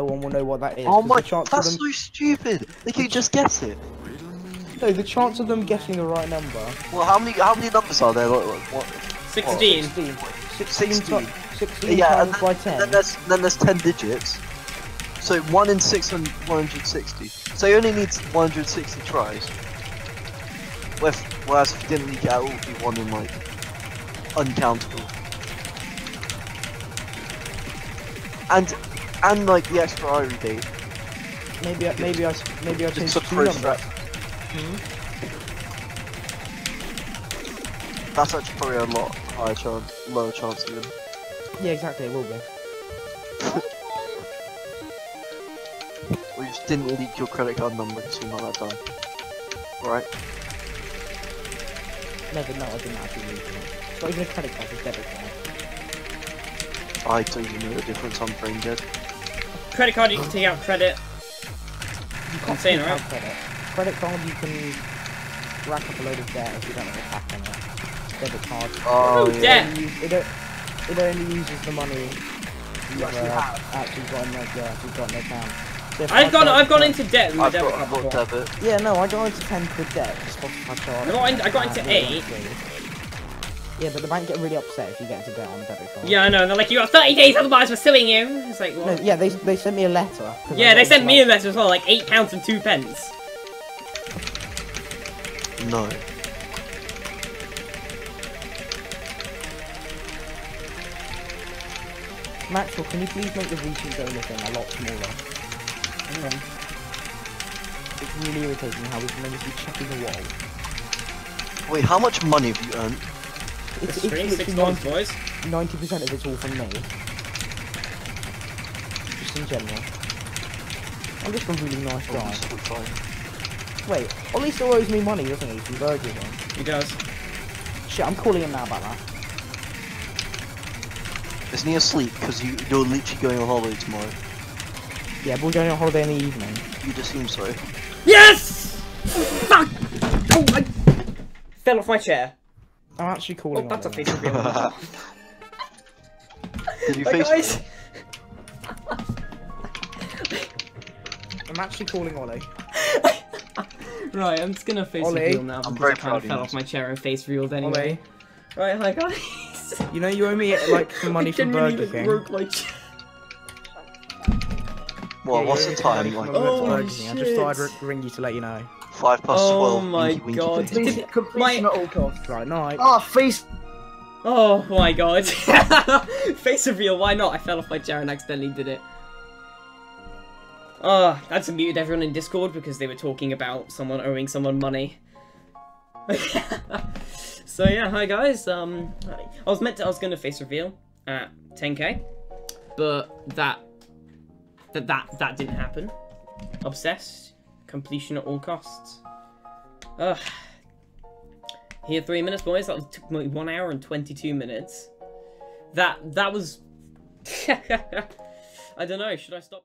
no one will know what that is. Oh 'cause my, the chance of that's them, so stupid. They can just guess it. no, the chance of them guessing the right number. Well, how many how many numbers are there? What, what, 16. 16. 16, 16. ti- 16 Yeah, and times by then, 10. then there's then there's ten digits. So one in six hundred and sixty. So you only need 160 tries. Whereas, whereas if you didn't leak it out, it would be one in like uncountable. And and like the expiry date. Maybe, I- maybe I, maybe I It's changed a two proof numbers. that Hmm? that's actually probably a lot higher chance, lower chance even. Yeah, exactly, it will be. You just didn't leak your credit card number because you're not that dumb. Right? Never, no, I didn't actually use it. It's not even a credit card, it's a debit card. I don't even know the difference, I'm brain dead. Credit card, you can take out credit. You can't Insane, take out right? credit. Credit card, you can rack up a load of debt if you don't have a pack on it. Debit card. Oh, Oh, yeah. debt. It, use- it, it only uses the money you've actually uh, actually got in your, yeah, you've got in your account. So I've I gone, I've gone into debt with my I've debit got, card I've got debit. Yeah, no, I got into 10 quid debt for Spotify charge. I got in- I got into Uh, eight. Yeah, but the bank get really upset if you get into debt on a debit card. Yeah, I know, and they're like, you got 30 days, otherwise we're suing you. It's like, No, yeah, they, they sent me a letter. Yeah, got they into, sent me a letter as well, like 8 pounds and 2 pence. No. Maxwell, can you please make the recent donor thing a lot smaller? It's really irritating how we can only be checking the wall. Wait, how much money have you earned? It's, It's stream, it's 6 literally dollars, boys. 90% of it's all from me. Just in general. I'm just a really nice Oh, guy. this will be fine. Wait, Ollie still owes me money, doesn't he? From Virgil then. He does. Shit, I'm calling him now about that. Isn't he asleep? Because you, you're literally going on holiday tomorrow. Yeah, but we're going on holiday in the evening. You just seem so. Yes! Fuck! Oh, I fell off my chair. I'm actually Oh, calling that's a Ollie. face reveal. Did you Bye, face guys. I'm actually calling Ollie. Right, I'm just gonna face Ollie. reveal now I'm because very I kind proud of of fell off my chair and face revealed anyway. Ollie, Right, hi guys. you know you owe me like some money I from genuinely, Burger like, King. broke my chair. Well, Yeah, what's you the owe me time? money Like, Oh, Burger I just thought I'd ring you to let you know. 5 plus Oh my winky, winky God. face. Did- completion my- at all costs. Right, night. Ah, face. Oh my god. face reveal, why not? I fell off my chair and accidentally did it. Oh, that's muted everyone in Discord because they were talking about someone owing someone money. so yeah, hi guys. Um, I was meant to, I was gonna face reveal at 10k, but that, that that that didn't happen. Obsessed, completion at all costs. Ugh. Here, three minutes, boys. That took me one hour and twenty-two minutes. That that was. I don't know. Should I stop?